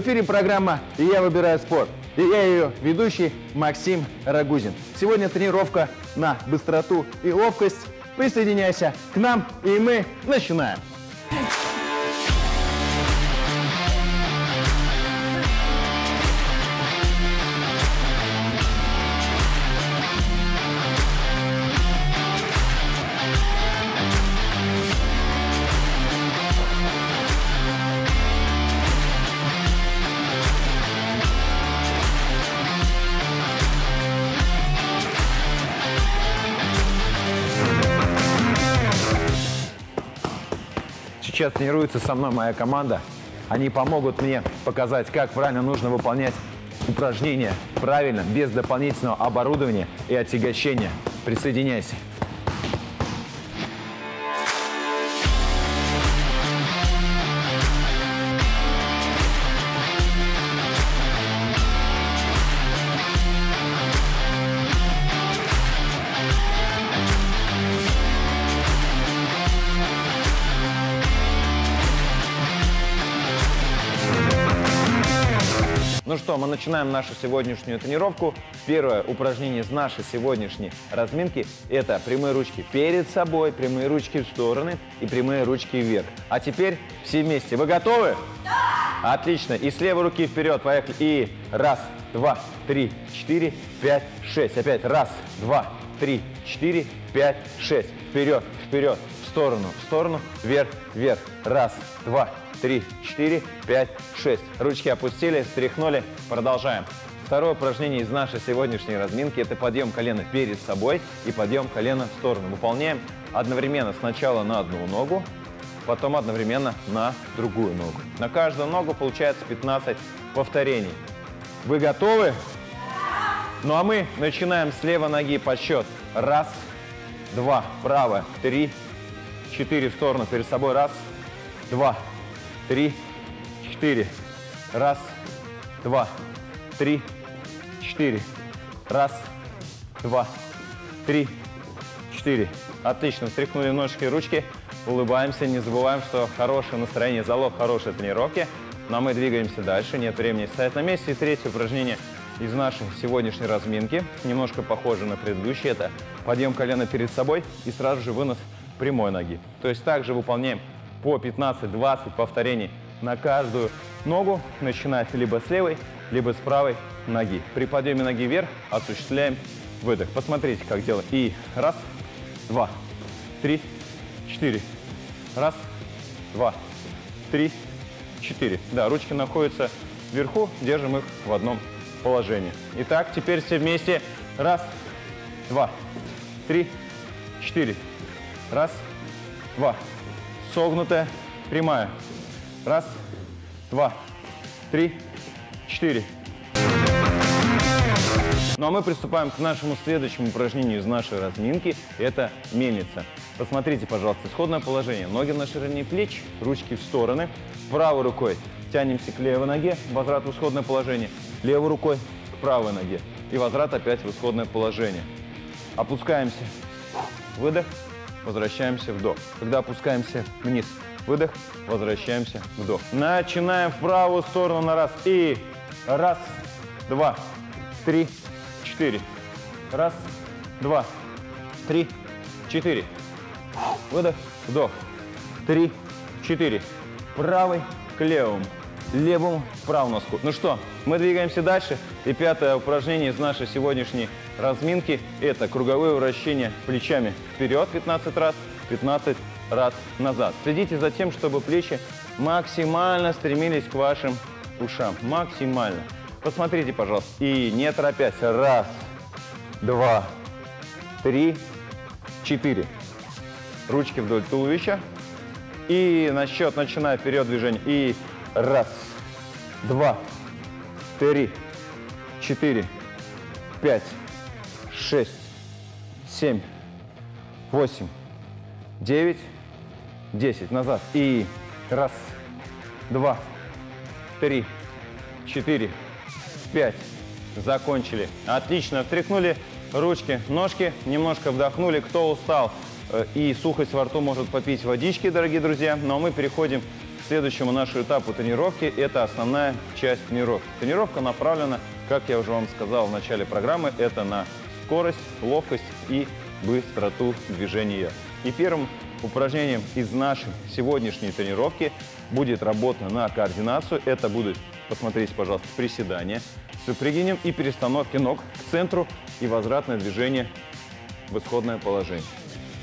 Эфире программа «Я выбираю спорт». И я ее ведущий Максим Рагузин. Сегодня тренировка на быстроту и ловкость. Присоединяйся к нам, и мы начинаем. Сейчас тренируется со мной моя команда. Они помогут мне показать, как правильно нужно выполнять упражнения правильно, без дополнительного оборудования и отягощения. Присоединяйся. Ну что, мы начинаем нашу сегодняшнюю тренировку. Первое упражнение из нашей сегодняшней разминки – это прямые ручки перед собой, прямые ручки в стороны и прямые ручки вверх. А теперь все вместе. Вы готовы? Да! Отлично. И с левой руки вперед. Поехали. И раз, два, три, четыре, пять, шесть. Опять раз, два, три, четыре, пять, шесть. Вперед, вперед, в сторону, в сторону, вверх, вверх. Раз, два, три, четыре, пять, шесть. Ручки опустили, стряхнули. Продолжаем. Второе упражнение из нашей сегодняшней разминки – это подъем колена перед собой и подъем колена в сторону. Выполняем одновременно сначала на одну ногу, потом одновременно на другую ногу. На каждую ногу получается 15 повторений. Вы готовы? Ну а мы начинаем с левой ноги подсчет. Раз, два, правая, три, четыре в сторону перед собой. Раз, два, три, четыре. Раз, два, три, четыре. Раз, два, три, четыре. Отлично. Встряхнули ножки и ручки. Улыбаемся. Не забываем, что хорошее настроение – залог хорошей тренировки. А мы двигаемся дальше. Нет времени стоять на месте. И третье упражнение из нашей сегодняшней разминки. Немножко похоже на предыдущее. Это подъем колена перед собой и сразу же вынос прямой ноги. То есть также выполняем по 15-20 повторений на каждую ногу, начиная либо с левой, либо с правой ноги. При подъеме ноги вверх осуществляем выдох. Посмотрите, как делаем. И раз, два, три, четыре. Раз, два, три, четыре. Да, ручки находятся вверху, держим их в одном положении. Итак, теперь все вместе. Раз, два, три, четыре. Раз, два. Согнутая, прямая. Раз, два, три, четыре. Ну а мы приступаем к нашему следующему упражнению из нашей разминки. Это мельница. Посмотрите, пожалуйста, исходное положение. Ноги на ширине плеч, ручки в стороны. Правой рукой тянемся к левой ноге, возврат в исходное положение. Левой рукой к правой ноге. И возврат опять в исходное положение. Опускаемся. Выдох. Возвращаемся вдох. Когда опускаемся вниз, выдох, возвращаемся, вдох. Начинаем в правую сторону на раз. И раз, два, три, четыре. Раз, два, три, четыре. Выдох, вдох. Три, четыре. Правый к левому. Левому к правому носку. Ну что, мы двигаемся дальше. И пятое упражнение из нашей сегодняшней разминки – это круговые вращения плечами вперед 15 раз, 15 раз назад. Следите за тем, чтобы плечи максимально стремились к вашим ушам. Максимально. Посмотрите, пожалуйста. И не торопясь. Раз, два, три, четыре. Ручки вдоль туловища. И на счет, начиная вперед движение. И раз, два, три, четыре, пять, шесть, семь, восемь, девять, десять. Назад. И раз, два, три, четыре, пять. Закончили. Отлично. Встряхнули ручки, ножки, немножко вдохнули. Кто устал э, и сухость во рту может попить водички, дорогие друзья. Но мы переходим к следующему нашему этапу тренировки. Это основная часть тренировки. Тренировка направлена, как я уже вам сказал в начале программы, это на скорость, ловкость и быстроту движения. И первым упражнением из нашей сегодняшней тренировки будет работа на координацию. Это будут, посмотрите, пожалуйста, приседания с выпрыгиванием и перестановки ног к центру и возвратное движение в исходное положение.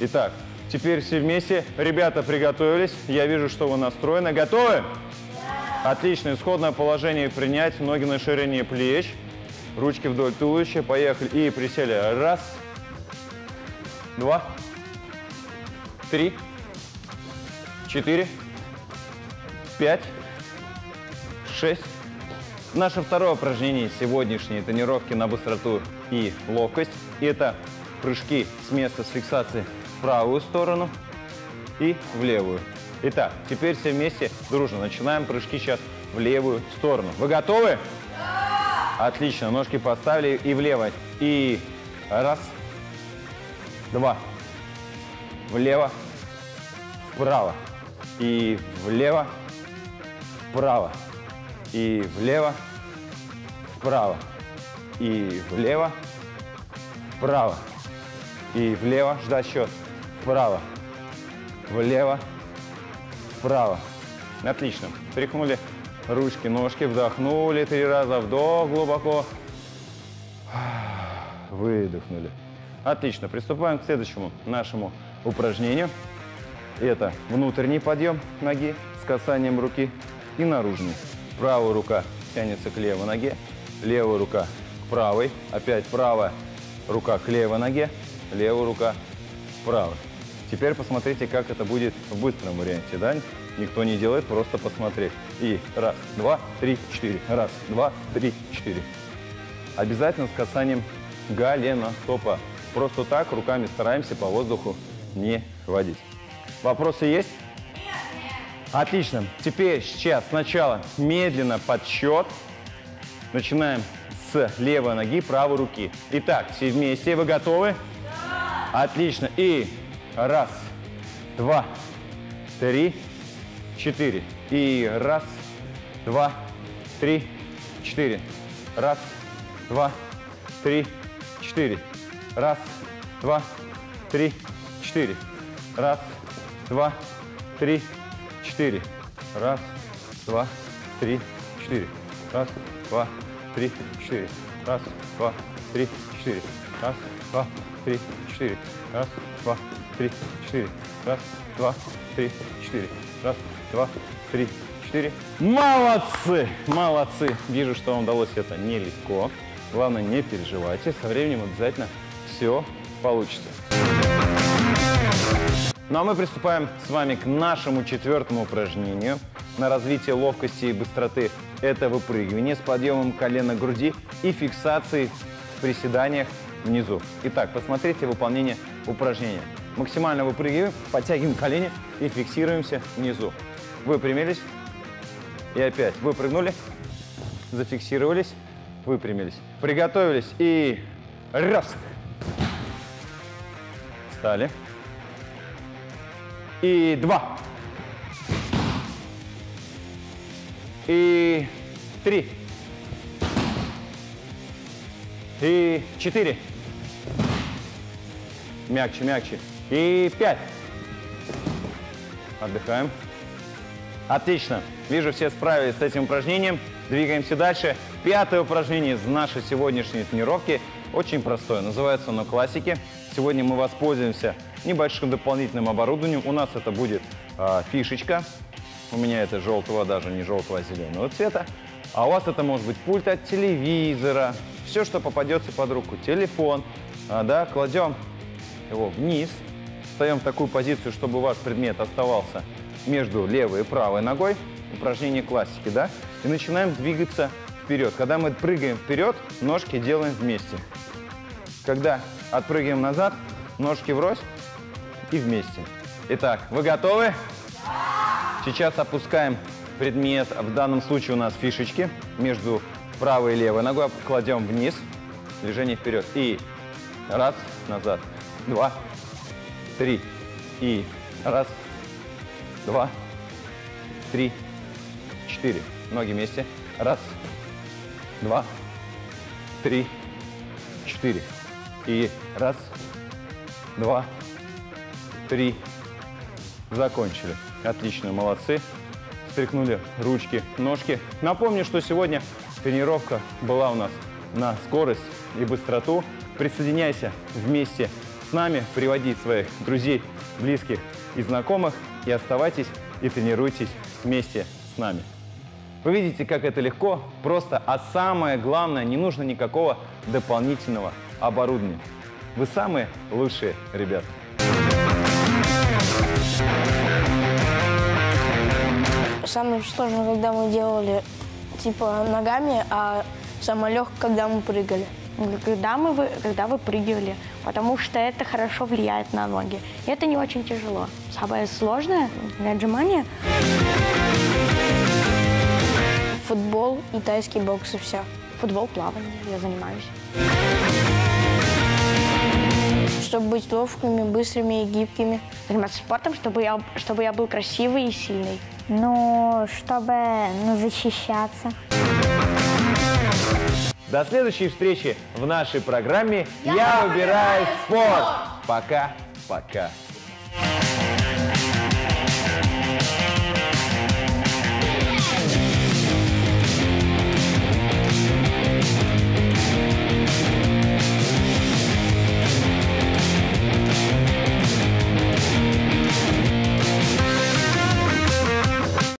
Итак, теперь все вместе. Ребята приготовились. Я вижу, что вы настроены. Готовы? Отлично. Исходное положение принять. Ноги на ширине плеч. Ручки вдоль туловища. Поехали. И присели. Раз. Два. Три. Четыре. Пять. Шесть. Наше второе упражнение сегодняшней тренировки на быстроту и ловкость. Это прыжки с места с фиксацией в правую сторону и в левую. Итак, теперь все вместе дружно начинаем прыжки сейчас в левую сторону. Вы готовы? Отлично, ножки поставили и влево. И раз, два, влево, вправо. И влево, вправо. И влево, вправо. И влево, вправо и влево, ждать счет, вправо, влево, вправо. Отлично. Тряхнули ручки, ножки, вдохнули три раза, вдох глубоко, выдохнули. Отлично. Приступаем к следующему нашему упражнению. Это внутренний подъем ноги с касанием руки и наружный. Правая рука тянется к левой ноге, левая рука к правой, опять правая рука к левой ноге, левая рука вправо. Теперь посмотрите, как это будет в быстром варианте, да? Никто не делает, просто посмотреть. И раз, два, три, четыре. Раз, два, три, четыре. Обязательно с касанием голеностопа. Просто так руками стараемся по воздуху не водить. Вопросы есть? Отлично. Теперь сейчас сначала медленно подсчет. Начинаем с левой ноги, правой руки. Итак, все вместе. Вы готовы? Отлично. И раз, два, три, четыре. И раз, два, три, четыре. Раз, два, три, четыре. Раз, два, три, четыре. Раз, два, три, четыре. Раз, два, три, четыре. Раз, два, три, четыре. Раз, два, три, четыре. Раз, два, три, четыре. Раз, два, три, четыре. Раз, два, три, четыре. Раз, два, три, четыре. Молодцы! Молодцы! Вижу, что вам удалось это нелегко. Главное, не переживайте. Со временем обязательно все получится. Ну а мы приступаем с вами к нашему четвертому упражнению на развитие ловкости и быстроты. Это выпрыгивание с подъемом колена груди и фиксацией в приседаниях внизу. Итак, посмотрите выполнение упражнения. Максимально выпрыгиваем, подтягиваем колени и фиксируемся внизу. Выпрямились. И опять выпрыгнули, зафиксировались, выпрямились. Приготовились и раз. Встали. И два. И три. И четыре. Мягче, мягче. И пять. Отдыхаем. Отлично. Вижу, все справились с этим упражнением. Двигаемся дальше. Пятое упражнение из нашей сегодняшней тренировки. Очень простое. Называется оно классики. Сегодня мы воспользуемся небольшим дополнительным оборудованием. У нас это будет э, фишечка. У меня это желтого, даже не желтого, а зеленого цвета. А у вас это может быть пульт от телевизора. Все, что попадется под руку. Телефон. А, да, кладем его вниз, встаем в такую позицию, чтобы ваш предмет оставался между левой и правой ногой, упражнение классики, да, и начинаем двигаться вперед. Когда мы прыгаем вперед, ножки делаем вместе. Когда отпрыгиваем назад, ножки врозь и вместе. Итак, вы готовы? Сейчас опускаем предмет, в данном случае у нас фишечки, между правой и левой ногой кладем вниз, движение вперед. И раз, назад, два, три. И раз, два, три, четыре. Ноги вместе. Раз, два, три, четыре. И раз, два, три. Закончили. Отлично, молодцы. Стряхнули ручки, ножки. Напомню, что сегодня тренировка была у нас на скорость и быстроту. Присоединяйся вместе с нами, приводи своих друзей, близких и знакомых и оставайтесь и тренируйтесь вместе с нами. Вы видите, как это легко, просто, а самое главное, не нужно никакого дополнительного оборудования. Вы самые лучшие ребята. Самое сложное, когда мы делали типа ногами, а самое легкое, когда мы прыгали. когда, мы, когда вы прыгали, потому что это хорошо влияет на ноги. И это не очень тяжело. Самое сложное для отжимания Футбол и тайский бокс и все. футбол, плавание, я занимаюсь. Чтобы быть ловкими, быстрыми и гибкими. Заниматься спортом, чтобы я, чтобы я был красивый и сильный. Ну, чтобы ну, защищаться. До следующей встречи в нашей программе «Я, выбираю спорт». Пока-пока.